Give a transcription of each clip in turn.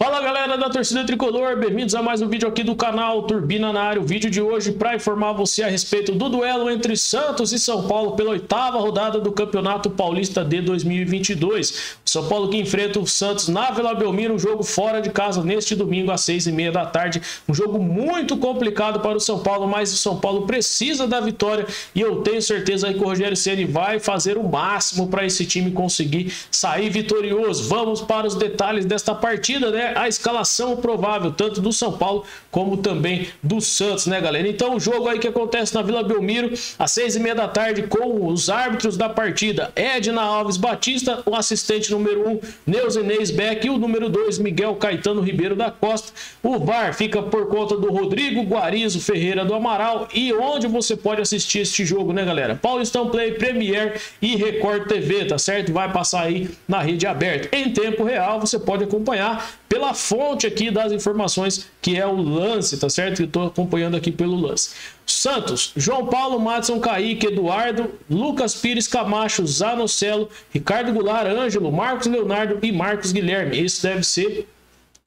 Fala galera da torcida tricolor, bem-vindos a mais um vídeo aqui do canal Turbina na área. O vídeo de hoje para informar você a respeito do duelo entre Santos e São Paulo pela oitava rodada do Campeonato Paulista de 2022. O São Paulo que enfrenta o Santos na Vila Belmiro, um jogo fora de casa neste domingo às seis e meia da tarde. Um jogo muito complicado para o São Paulo, mas o São Paulo precisa da vitória e eu tenho certeza aí que o Rogério Ceni vai fazer o máximo para esse time conseguir sair vitorioso. Vamos para os detalhes desta partida, né? A escalação provável, tanto do São Paulo como também do Santos, né, galera? Então, o jogo aí que acontece na Vila Belmiro, às seis e meia da tarde, com os árbitros da partida, Edna Alves Batista, o assistente número um, Neuzenês Beck, e o número dois, Miguel Caetano Ribeiro da Costa. O VAR fica por conta do Rodrigo Guarizo Ferreira do Amaral, e onde você pode assistir este jogo, né, galera? Paulistão Play, Premier e Record TV, tá certo? Vai passar aí na rede aberta. Em tempo real, você pode acompanhar pela fonte aqui das informações, que é o lance, tá certo? Que estou acompanhando aqui pelo lance. Santos, João Paulo, Madison, Kaique, Eduardo, Lucas Pires, Camacho, Zanocelo, Ricardo Goulart, Ângelo, Marcos Leonardo e Marcos Guilherme. Esse deve ser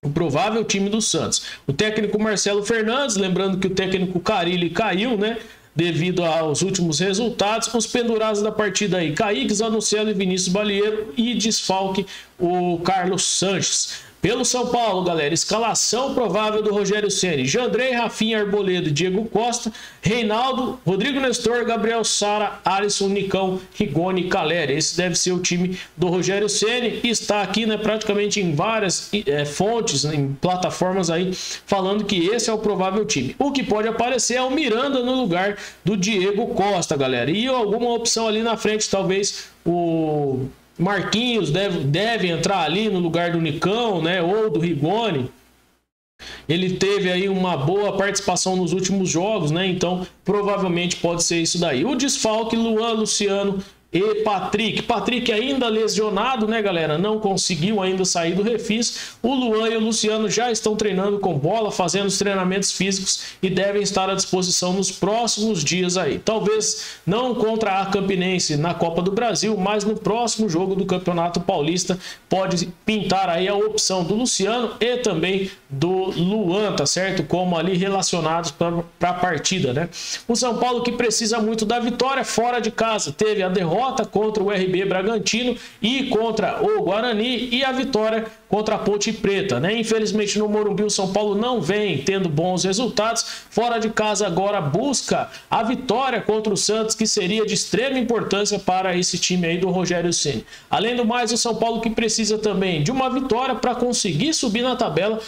o provável time do Santos. O técnico Marcelo Fernandes, lembrando que o técnico Carilli caiu, né? Devido aos últimos resultados, os pendurados da partida aí, Kaique, Zanocelo e Vinícius Balieiro e desfalque o Carlos Sanches. Pelo São Paulo, galera, escalação provável do Rogério Ceni: Jandrei, Rafinha, Arboledo, Diego Costa, Reinaldo, Rodrigo Nestor, Gabriel Sara, Alisson, Nicão, Rigoni, Caleri. Esse deve ser o time do Rogério Ceni. Está aqui, né, praticamente em várias é, fontes, em plataformas aí, falando que esse é o provável time. O que pode aparecer é o Miranda no lugar do Diego Costa, galera. E alguma opção ali na frente, talvez o Marquinhos deve, deve entrar ali no lugar do Nicão, né? Ou do Rigoni. Ele teve aí uma boa participação nos últimos jogos, né? Então, provavelmente pode ser isso daí. O desfalque, Luan, Luciano e Patrick. Patrick ainda lesionado, né, galera? Não conseguiu ainda sair do refis. O Luan e o Luciano já estão treinando com bola, fazendo os treinamentos físicos e devem estar à disposição nos próximos dias aí. Talvez não contra a Campinense na Copa do Brasil, mas no próximo jogo do Campeonato Paulista pode pintar aí a opção do Luciano e também do Luan, tá certo? Como ali relacionados para a partida, né? O São Paulo que precisa muito da vitória fora de casa, teve a derrota derrota contra o RB Bragantino e contra o Guarani e a vitória contra a Ponte Preta, né? Infelizmente no Morumbi o São Paulo não vem tendo bons resultados. Fora de casa agora busca a vitória contra o Santos, que seria de extrema importância para esse time aí do Rogério Ceni. Além do mais, o São Paulo que precisa também de uma vitória para conseguir subir na tabela,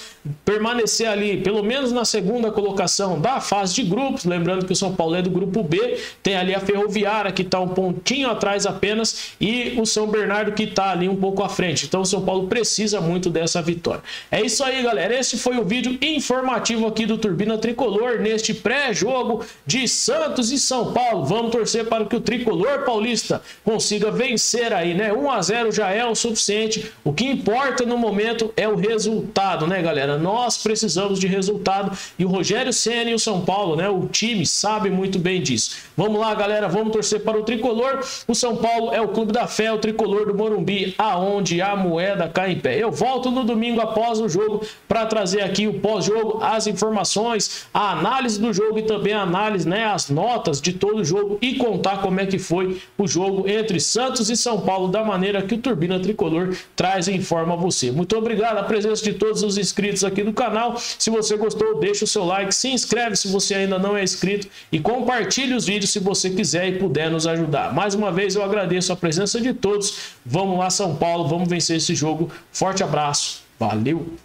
permanecer ali pelo menos na segunda colocação da fase de grupos, lembrando que o São Paulo é do grupo B, tem ali a Ferroviária que está um pontinho atrás apenas e o São Bernardo que está ali um pouco à frente. Então o São Paulo precisa muito muito dessa vitória. É isso aí, galera. Esse foi o vídeo informativo aqui do Turbina Tricolor neste pré-jogo de Santos e São Paulo. Vamos torcer para que o Tricolor Paulista consiga vencer aí, né? 1 a 0 já é o suficiente. O que importa no momento é o resultado, né, galera? Nós precisamos de resultado e o Rogério Senna e o São Paulo, né? O time sabe muito bem disso. Vamos lá, galera. Vamos torcer para o Tricolor. O São Paulo é o clube da fé, o Tricolor do Morumbi, aonde a moeda cai em pé. Eu volto no domingo após o jogo para trazer aqui o pós-jogo, as informações, a análise do jogo e também a análise, né, as notas de todo o jogo e contar como é que foi o jogo entre Santos e São Paulo da maneira que o Turbina Tricolor traz e informa você. Muito obrigado a presença de todos os inscritos aqui do canal. Se você gostou, deixa o seu like, se inscreve se você ainda não é inscrito e compartilhe os vídeos se você quiser e puder nos ajudar. Mais uma vez eu agradeço a presença de todos. Vamos lá São Paulo, vamos vencer esse jogo. Forte abraço abraço, valeu!